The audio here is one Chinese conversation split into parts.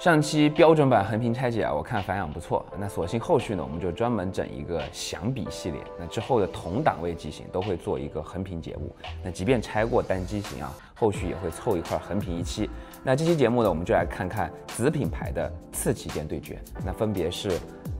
上期标准版横屏拆解啊，我看反响不错，那索性后续呢，我们就专门整一个响比系列，那之后的同档位机型都会做一个横屏节目，那即便拆过单机型啊，后续也会凑一块横屏一期。那这期节目呢，我们就来看看子品牌的次旗舰对决，那分别是。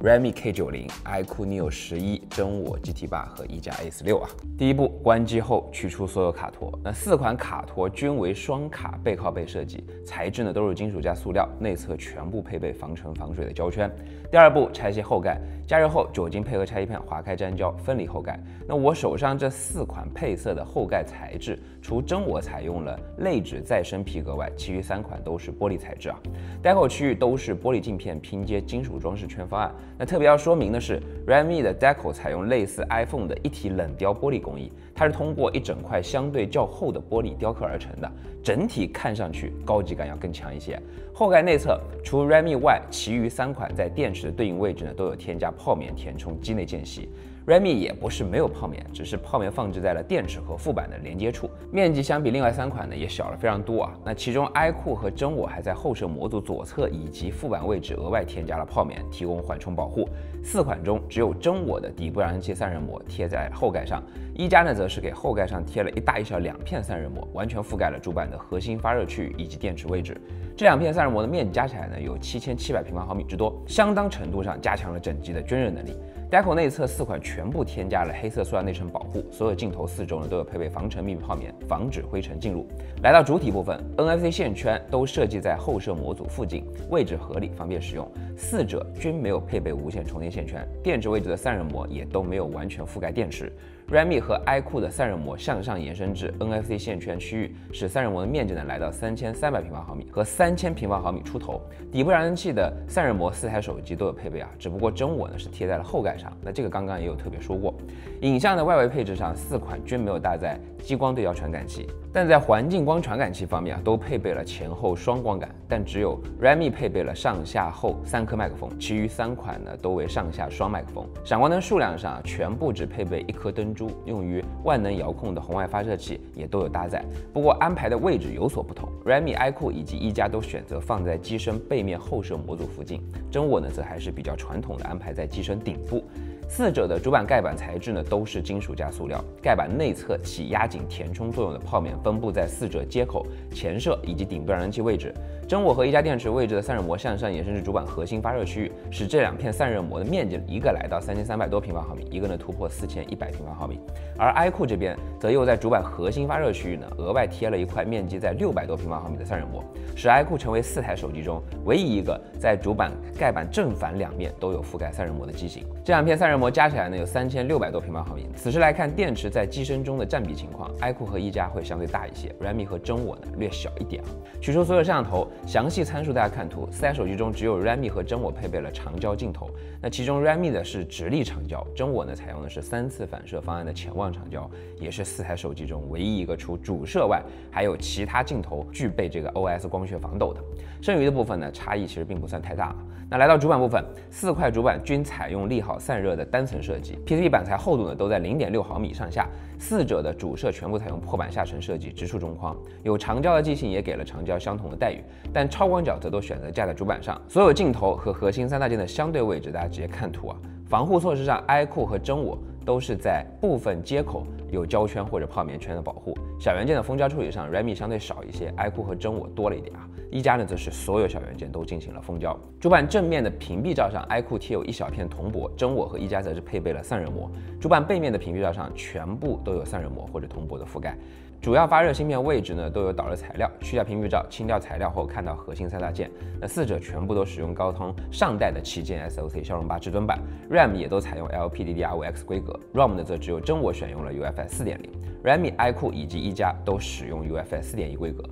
Redmi K90、iQOO Neo 十一、真我 GT 八和一加 Ace 六啊。第一步，关机后取出所有卡托。那四款卡托均为双卡背靠背设计，材质呢都是金属加塑料，内侧全部配备防尘防水的胶圈。第二步，拆卸后盖，加热后酒精配合拆卸片划开粘胶，分离后盖。那我手上这四款配色的后盖材质，除真我采用了类纸再生皮革外，其余三款都是玻璃材质啊。待口区域都是玻璃镜片拼接金属装饰圈方案。那特别要说明的是，Redmi 的 Deco 采用类似 iPhone 的一体冷雕玻璃工艺，它是通过一整块相对较厚的玻璃雕刻而成的，整体看上去高级感要更强一些。后盖内侧除 Redmi 外，其余三款在电池的对应位置呢都有添加泡棉填充机内间隙。Redmi 也不是没有泡棉，只是泡棉放置在了电池和副板的连接处，面积相比另外三款呢也小了非常多啊。那其中 iQOO 和真我还在后摄模组左侧以及副板位置额外添加了泡棉，提供缓冲保护。四款中只有真我的底部燃气散热膜贴在后盖上，一加呢则是给后盖上贴了一大一小两片散热膜，完全覆盖了主板的核心发热区域以及电池位置。这两片散热膜的面积加起来呢有七千七百平方毫米之多，相当程度上加强了整机的均热能力。Deco 内侧四款全部添加了黑色塑料内衬保护，所有镜头四周呢都有配备防尘密闭泡棉，防止灰尘进入。来到主体部分，NFC 线圈都设计在后摄模组附近，位置合理，方便使用。四者均没有配备无线充电线圈，电池位置的散热膜也都没有完全覆盖电池。Redmi 和 iQOO 的散热膜向上延伸至 NFC 线圈区域，使散热膜的面积呢来到三千三百平方毫米和三千平方毫米出头。底部燃气的散热膜，四台手机都有配备啊，只不过真我呢是贴在了后盖上。那这个刚刚也有特别说过。影像的外围配置上，四款均没有搭载激光对焦传感器，但在环境光传感器方面啊，都配备了前后双光感。但只有 Redmi 配备了上下后三颗麦克风，其余三款呢都为上下双麦克风。闪光灯数量上，全部只配备一颗灯。用于万能遥控的红外发射器也都有搭载，不过安排的位置有所不同。Redmi、iQOO 以及一加都选择放在机身背面后摄模组附近，真我呢则还是比较传统的安排在机身顶部。四者的主板盖板材质呢都是金属加塑料，盖板内侧起压紧填充作用的泡棉分布在四者接口、前摄以及顶部燃气位置。真我和一加电池位置的散热膜向上延伸至主板核心发热区域，使这两片散热膜的面积一个来到三千三百多平方毫米，一个呢突破四千一百平方毫米。而 iQOO 这边则又在主板核心发热区域呢额外贴了一块面积在六百多平方毫米的散热膜，使 iQOO 成为四台手机中唯一一个在主板盖板正反两面都有覆盖散热膜的机型。这两片散热膜加起来呢有三千六百多平方毫米。此时来看电池在机身中的占比情况，iQOO 和一加会相对大一些，Redmi 和真我呢略小一点啊。取出所有摄像头，详细参数大家看图。四台手机中只有 Redmi 和真我配备了长焦镜头，那其中 Redmi 的是直立长焦，真我呢采用的是三次反射方案的潜望长焦，也是四台手机中唯一一个除主摄外还有其他镜头具备这个 OS 光学防抖的。剩余的部分呢差异其实并不算太大啊。那来到主板部分，四块主板均采用利好散热的单层设计，PCB 板材厚度呢都在零点六毫米上下。四者的主摄全部采用破板下沉设计，直出中框。有长焦的机型也给了长焦相同的待遇，但超广角则都选择架在主板上。所有镜头和核心三大件的相对位置，大家直接看图啊。防护措施上，iQOO 和真我都是在部分接口有胶圈或者泡棉圈的保护。小元件的封胶处理上，Redmi 相对少一些，iQOO 和真我多了一点啊。一加呢，则是所有小元件都进行了封胶。主板正面的屏蔽罩上，iQOO 贴有一小片铜箔，真我和一加则是配备了散热膜。主板背面的屏蔽罩上全部都有散热膜或者铜箔的覆盖。主要发热芯片位置呢都有导热材料，去掉屏蔽罩，清掉材料后看到核心三大件。那四者全部都使用高通上代的旗舰 SoC 骁龙八至尊版，RAM 也都采用 LPDDR5X 规格，ROM 呢则只有真我选用了 UFS 四点零，Redmi、iQOO 以及一加都使用 UFS 四点一规格。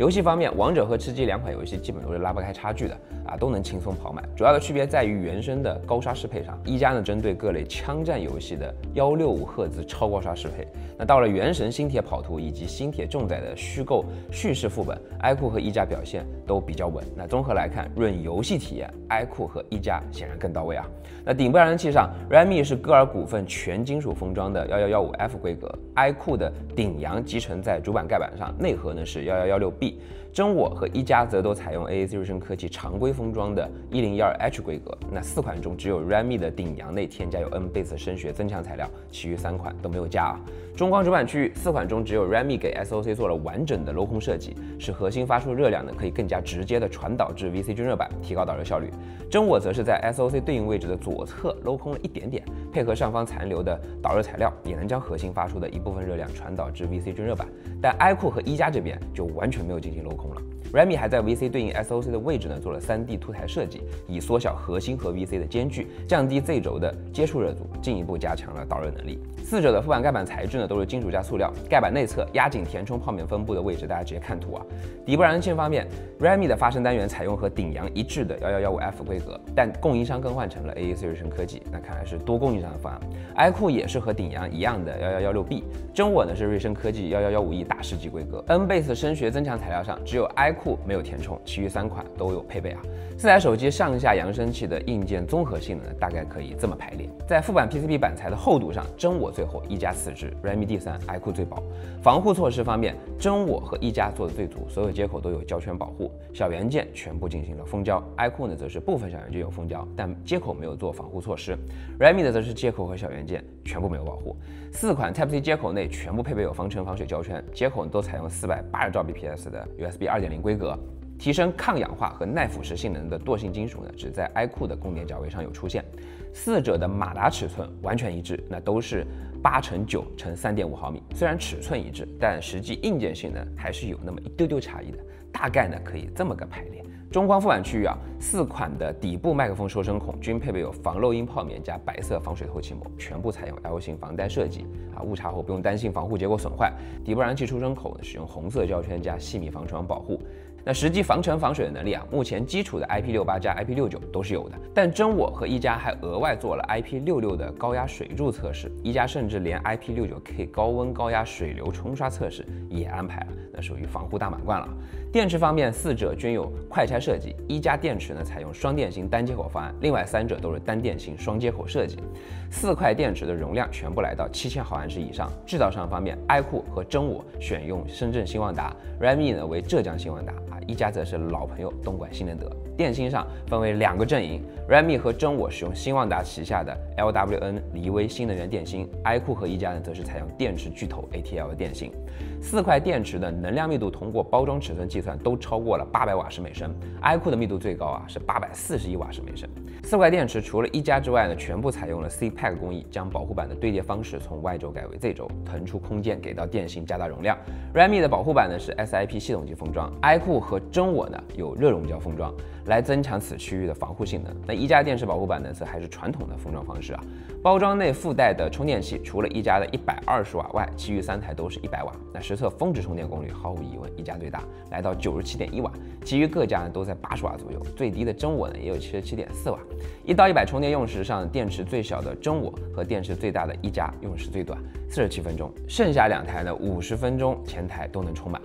游戏方面，王者和吃鸡两款游戏基本都是拉不开差距的啊，都能轻松跑满。主要的区别在于原生的高刷适配上，一加呢针对各类枪战游戏的幺六五赫兹超高刷适配。那到了原神新铁跑图以及新铁重载的虚构叙事副本，iQOO 和一加表现都比较稳。那综合来看，论游戏体验，iQOO 和一加显然更到位啊。那顶部扬声器上，Redmi 是歌尔股份全金属封装的幺幺幺五 F 规格，iQOO 的顶扬集成在主板盖板上，内核呢是幺幺幺六 B。に真我和一加则都采用 AAC 瑞声科技常规封装的 1012H 规格。那四款中只有 Redmi 的顶阳内添加有 N Base 声学增强材料，其余三款都没有加啊。中光主板区域，四款中只有 Redmi 给 SOC 做了完整的镂空设计，使核心发出热量呢可以更加直接的传导至 VC 均热板，提高导热效率。真我则是在 SOC 对应位置的左侧镂空了一点点，配合上方残留的导热材料，也能将核心发出的一部分热量传导至 VC 均热板。但 iQOO 和一加这边就完全没有进行镂空空了。Redmi 还在 VC 对应 SOC 的位置呢做了 3D 凸台设计，以缩小核心和 VC 的间距，降低 Z 轴的接触热阻，进一步加强了导热能力。四者的副板盖板材质呢都是金属加塑料，盖板内侧压紧填充泡面分布的位置，大家直接看图啊。底部燃油线方面，Redmi 的发声单元采用和顶阳一致的 1115F 规格，但供应商更换成了 AAC 瑞声科技，那看来是多供应商的方案。iQOO 也是和顶阳一样的 1116B，真我呢是瑞声科技 1115E 大师级规格，N Base 声学增强材料上只有 i iQOO。没有填充，其余三款都有配备啊。四台手机上下扬声器的硬件综合性能大概可以这么排列：在副板 PCB 板材的厚度上，真我最厚，一加次之，Realme D3、iQOO 最薄。防护措施方面，真我和一加做的最足，所有接口都有胶圈保护，小元件全部进行了封胶。iQOO 呢则是部分小元件有封胶，但接口没有做防护措施。Realme 的则是接口和小元件全部没有保护。四款 Type C 接口内全部配备有防尘防水胶圈，接口都采用四百八十兆 bps 的 USB 二点零规格。提升抗氧化和耐腐蚀性能的惰性金属呢，只在 iQOO 的供电价位上有出现。四者的马达尺寸完全一致，那都是八乘九乘三点五毫米。虽然尺寸一致，但实际硬件性能还是有那么一丢丢差异的。大概呢可以这么个排列。中框副板区域啊，四款的底部麦克风收声孔均配备有防漏音泡棉加白色防水透气膜，全部采用 L 型防呆设计啊，误插后不用担心防护结构损坏。底部燃气出声口呢，使用红色胶圈加细密防尘网保护。那实际防尘防水的能力啊，目前基础的 IP68 加 IP69 都是有的，但真我和一加还额外做了 IP66 的高压水柱测试，一加甚至连 IP69K 高温高压水流冲刷测试也安排了，那属于防护大满贯了。电池方面，四者均有快拆设计，一加电池呢采用双电芯单接口方案，另外三者都是单电芯双接口设计。四块电池的容量全部来到七千毫安时以上。制造商方面，iQOO 和真我选用深圳新旺达，Redmi 呢为浙江新旺达。一加则是老朋友东莞新能德。电芯上分为两个阵营，Redmi 和真我使用新旺达旗下的 LWN 离威新能源电芯，iQOO 和一加呢则是采用电池巨头 ATL 的电芯。四块电池的能量密度通过包装尺寸计算都超过了八百瓦时每升，iQOO 的密度最高啊是八百四十一瓦时每升。四块电池除了一加之外呢，全部采用了 C-Pack 工艺，将保护板的堆叠方式从 Y 轴改为 Z 轴，腾出空间给到电芯加大容量。Redmi 的保护板呢是 SIP 系统级封装，iQOO 和真我呢有热熔胶封装。来增强此区域的防护性能。那一加电池保护板呢，则还是传统的封装方式啊。包装内附带的充电器，除了一加的一百二十瓦外，其余三台都是一百瓦。那实测峰值充电功率，毫无疑问一加最大，来到九十七点一瓦，其余各家呢都在八十瓦左右。最低的真我呢也有七十七点四瓦。一到一百充电用时上，电池最小的真我和电池最大的一加用时最短，四十七分钟。剩下两台呢，五十分钟前台都能充满。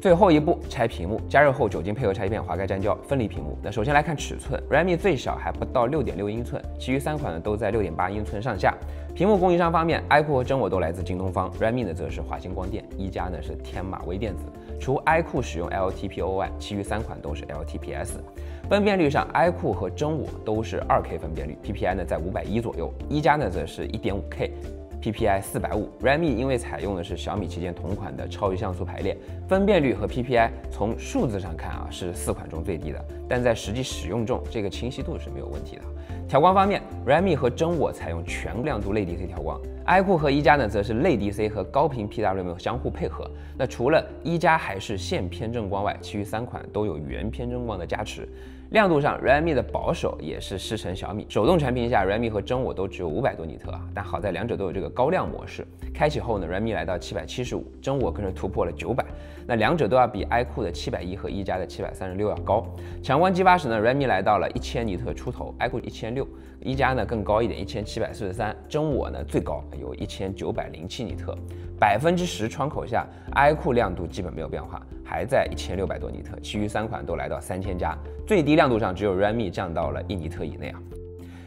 最后一步拆屏幕，加热后酒精配合拆片滑盖粘胶分离屏幕。那首先来看尺寸，Redmi 最小还不到六点六英寸，其余三款呢都在六点八英寸上下。屏幕供应商方面，iQOO 和真我都来自京东方，Redmi 呢则是华星光电，一加呢是天马微电子。除 iQOO 使用 LTPO 外，其余三款都是 LTPS。分辨率上，iQOO 和真我都是 2K 分辨率，PPI 呢在五百一左右，一加呢则是 1.5K。PPI 四百五，Redmi 因为采用的是小米旗舰同款的超级像素排列，分辨率和 PPI 从数字上看啊是四款中最低的，但在实际使用中，这个清晰度是没有问题的。调光方面，Redmi 和真我采用全亮度类 DC 调光，iQOO 和一加呢则是类 DC 和高频 PWM 相互配合。那除了一加还是线偏正光外，其余三款都有圆偏正光的加持。亮度上，Redmi 的保守也是师承小米。手动产品下，Redmi 和真我都只有五百多尼特啊，但好在两者都有这个高亮模式。开启后呢，Redmi 来到七百七十五，真我更是突破了九百。那两者都要比 iQOO 的七百一和一加的七百三十六要高。强光激发时呢，Redmi 来到了一千尼特出头，iQOO 一千六，一加呢更高一点，一千七百四十三。真我呢最高有一千九百零七尼特。百分之十窗口下，iQOO 亮度基本没有变化，还在一千六百多尼特，其余三款都来到三千加。最低亮度上只有 Redmi 降到了一尼特以内啊。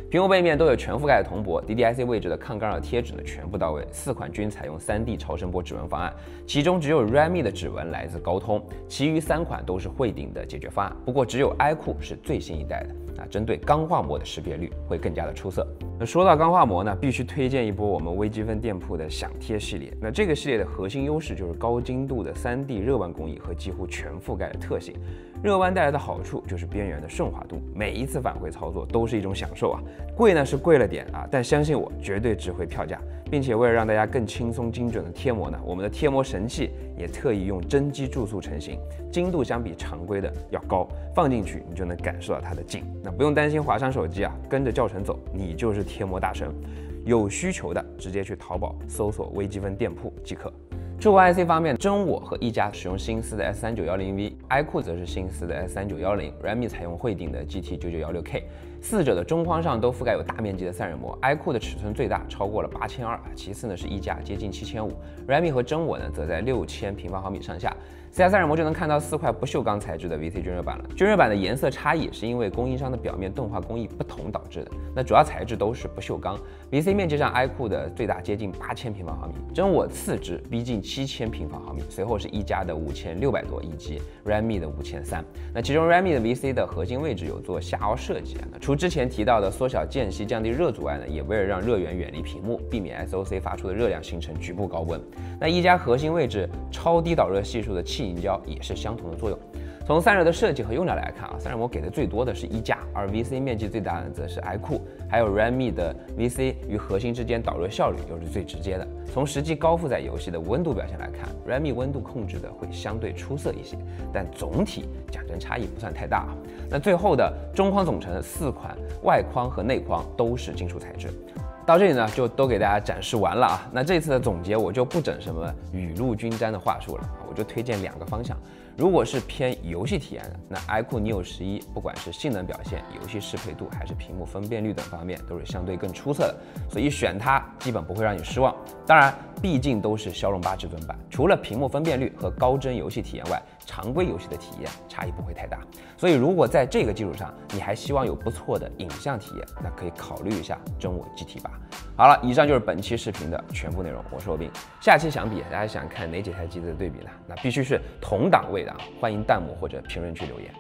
屏幕背面都有全覆盖的铜箔，DDIC 位置的抗干扰贴纸呢全部到位。四款均采用 3D 超声波指纹方案，其中只有 Redmi 的指纹来自高通，其余三款都是汇顶的解决方案。不过只有 iQOO 是最新一代的。啊，针对钢化膜的识别率会更加的出色。那说到钢化膜呢，必须推荐一波我们微积分店铺的想贴系列。那这个系列的核心优势就是高精度的 3D 热弯工艺和几乎全覆盖的特性。热弯带来的好处就是边缘的顺滑度，每一次返回操作都是一种享受啊。贵呢是贵了点啊，但相信我，绝对值回票价。并且为了让大家更轻松精准的贴膜呢，我们的贴膜神器也特意用真机注塑成型，精度相比常规的要高，放进去你就能感受到它的劲。那不用担心划伤手机啊，跟着教程走，你就是贴膜大神。有需求的直接去淘宝搜索微积分店铺即可。触控 IC 方面，真我和一加使用新思的 S 三九幺零 V，iQOO 则是新思的 S 三九幺零，Redmi 采用汇顶的 GT 九九幺六 K，四者的中框上都覆盖有大面积的散热膜，iQOO 的尺寸最大超过了八千二，其次呢是一加接近七千五，Redmi 和真我呢则在六千平方毫米上下。CR 散热膜就能看到四块不锈钢材质的 VC 均热板了。均热板的颜色差异是因为供应商的表面钝化工艺不同导致的。那主要材质都是不锈钢。VC 面积上，iQOO 的最大接近八千平方毫米，真我次之，逼近七千平方毫米。随后是一加的五千六百多，以及 Redmi 的五千三。那其中 Redmi 的 VC 的核心位置有做下凹设计。那除之前提到的缩小间隙、降低热阻外呢，也为了让热源远离屏幕，避免 SOC 发出的热量形成局部高温。那一加核心位置超低导热系数的气凝胶也是相同的作用。从散热的设计和用料来看啊，散热膜给的最多的是一加，而 VC 面积最大的则是 iQOO，还有 Redmi 的 VC 与核心之间导热效率又是最直接的。从实际高负载游戏的温度表现来看，Redmi 温度控制的会相对出色一些，但总体讲真差异不算太大啊。那最后的中框总成四款外框和内框都是金属材质。到这里呢，就都给大家展示完了啊。那这次的总结我就不整什么雨露均沾的话术了，我就推荐两个方向。如果是偏游戏体验的，那 iQOO Neo 十一不管是性能表现、游戏适配度还是屏幕分辨率等方面，都是相对更出色的，所以选它基本不会让你失望。当然，毕竟都是骁龙八至尊版，除了屏幕分辨率和高帧游戏体验外，常规游戏的体验差异不会太大。所以，如果在这个基础上，你还希望有不错的影像体验，那可以考虑一下真我 GT 八。好了，以上就是本期视频的全部内容。我是罗宾，下期想比大家想看哪几台机子的对比呢？那必须是同档位的啊！欢迎弹幕或者评论区留言。